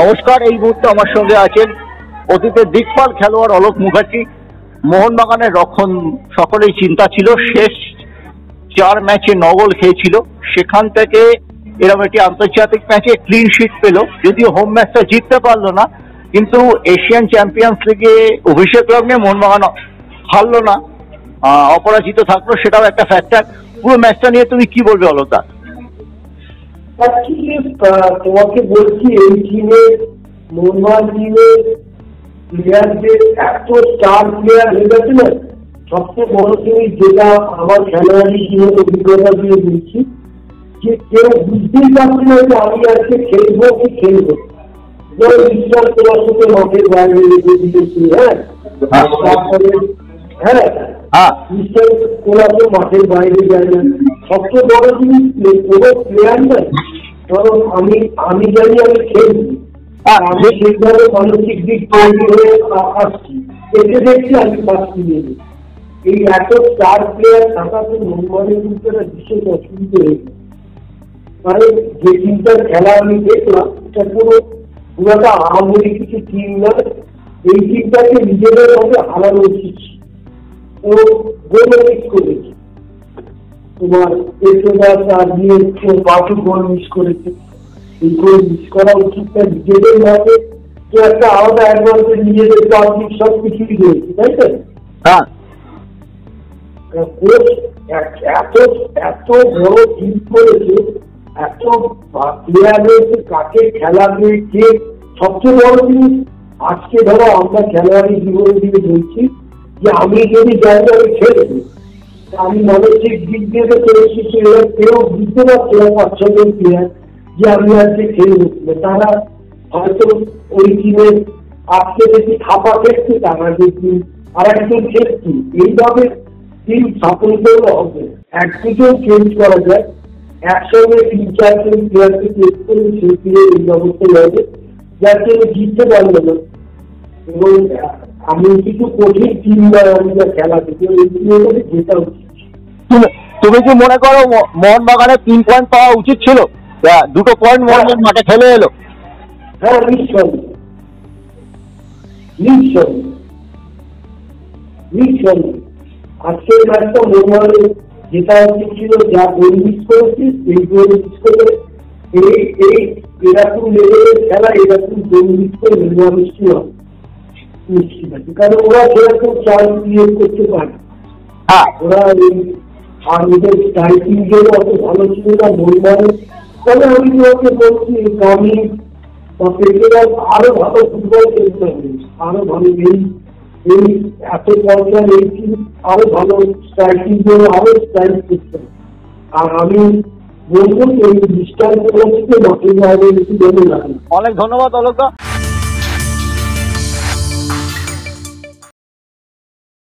নমস্কার, এই মুহূর্তে আমার সঙ্গে আছেন অতীতের দিকপাল খেলোয়াড় অলোক মুখার্জি, মোহনবাগানের রক্ষণ সকলেই চিন্তা ছিল, শেষ চার ম্যাচে নগল খেয়েছিল। সেখান থেকে এরকম একটি আন্তর্জাতিক ম্যাচে ক্লিন শিট পেল, যদিও হোম ম্যাচটা জিততে পারল না, কিন্তু এশিয়ান চ্যাম্পিয়ন্স লিগে অভিষেক লগ্নে মোহনবাগান হারলো না। অপরাজিত থাকল, সেটাও একটা ফ্যাক্টর পুরো ম্যাচটা নিয়ে তুমি কি বলবে অলকদা? অ্যাকচুয়ালি তোমাকে বলছি এই টিমে মোহনবাগান টিমের প্লেয়ারদের এত স্টার প্লেয়ার হয়ে গেছে না সবচেয়ে বড় জিনিস যেটা আমার খেলোয়াড়ি জীবনের অভিজ্ঞতা দিয়ে বলছি যে কেউ বুঝতেই পারছে না যে আমি আজকে খেলব কি খেলব যেমন বিশ্বাস তোমার সাথে মাঠের বাইরে রেখে দিয়েছি হ্যাঁ হ্যাঁ। হ্যাঁ। হ্যাঁ নিশ্চয় ওরা তো মাঠের বাইরে যায় না। সবচেয়ে বড় জিনিস কোনো প্লেয়ার নয় কারণ আমি আমি জানি আমি খেলছি। আর আমি সেইভাবে মানসিক দিক তৈরি হয়ে আসছি। এতে দেখছি আমি পাচ্ছি এই এত স্টার প্লেয়ার থাকাতে মোহাম্মদের কিন্তু একটা বিশেষ অসুবিধা হয়েছে মানে যে টিমটার খেলা আমি দেখলাম এটা কোনো পুরোটা আহামরি কিছু টিম নয়। এই টিমটাকে নিজেদের মধ্যে হারানো উচিত ছিল। ও গোল করেছে। তোমার পেট্রোদাস আর দিয়ে বাকি গোল মিস করেছে। এই গোল মিস করা উচিত না নিজেদের মধ্যে তো একটা আলাদা অ্যাডভান্টেজ নিজেদের পাবলিক সব কিছুই রয়েছে তাই তো? হ্যাঁ। কোচ এত এত বড় টিম করেছে এত প্লেয়ার রয়েছে কাকে খেলাবে কে সবচেয়ে বড় জিনিস? আজকে ধরো আমরা খেলোয়াড়ি জীবনে দিকে বলছি যে আমি যদি আমি খেলব আমি মানসিক দিক দিয়ে তো এবার কেউ বুঝতে পারছে না ছজন প্লেয়ার যে আমি আজকে খেলব না। তারা হয়তো ওই টিমের আজকে দেখি খাপা খেলছে তারা দেখি আর একজন খেলছি এইভাবে টিম স্থাপন করলে হবে এক দুজন চেঞ্জ করা যায় একসঙ্গে তিন চারজন প্লেয়ারকে চেঞ্জ করলে সেই প্লেয়ার এই ব্যবস্থা হবে যার জন্য জিততে পারবে না আমি কিছু কঠিন খেলা উচিত। তুমি- কি মনে করো মো- মোহনবাগানের তিন পয়েন্ট পাওয়া উচিত ছিল? দুটো পয়েন্ট মোহনবাগান মাঠে খেলে এলো। হ্যাঁ আজকের ম্যাচটা যেটা উচিত ছিল যা গোল মিস করেছে এই গোল মিস করে এই এই এরকম লেভেলের খেলা এরকম গোল মিস করে নিশ্চয় আছে। কারণ ওরা সেরকম করতে পারে হ্যাঁ। ওরা এই আর ওদের অত ভালো ছিল না মোহনবাগানের তবে আমি তোমাকে বলছি আমি বা পেটেরাল আরও ভালো ফুটবল খেলতে হবে। আরও ভালো এই এই এত পর্যায়ে এই টিম আরও ভালো স্ট্রাইকিং গেম আরও স্ট্রাইক করতে হবে। আর আমি বলব এই বাইরে বেশি অনেক ধন্যবাদ অলকদা